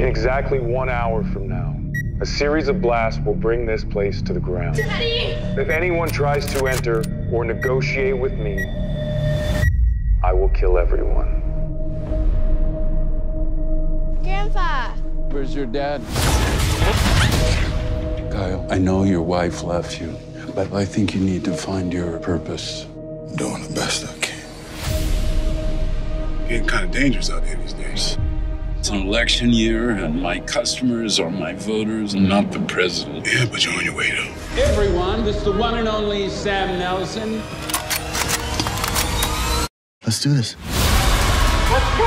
In exactly one hour from now, a series of blasts will bring this place to the ground. Daddy! If anyone tries to enter or negotiate with me, I will kill everyone. Grandpa! Where's your dad? Kyle, I know your wife left you, but I think you need to find your purpose. I'm doing the best I can. Getting kind of dangerous out here these days. It's an election year, and my customers are my voters, not the president. Yeah, but you're on your way though. Everyone, this is the one and only Sam Nelson. Let's do this. Let's do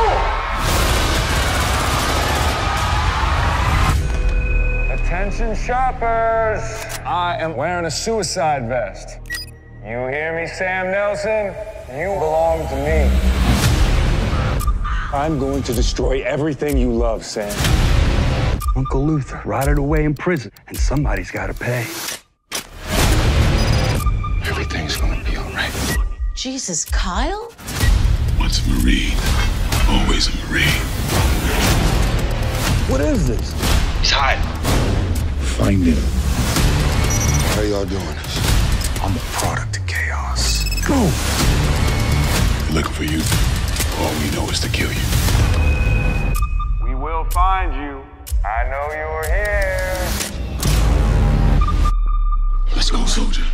it! Attention shoppers! I am wearing a suicide vest. You hear me, Sam Nelson? You belong to me. I'm going to destroy everything you love, Sam. Uncle Luther rotted away in prison, and somebody's got to pay. Everything's gonna be all right. Jesus, Kyle? Once a Marine, always a Marine. What is this? He's hiding. Find him. How y'all doing this? I'm a product of chaos. Go! Looking for you. All we know is to kill you. Soldier.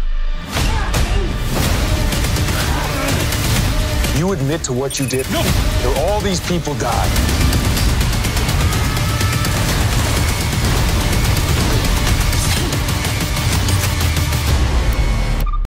You admit to what you did. No. All these people died.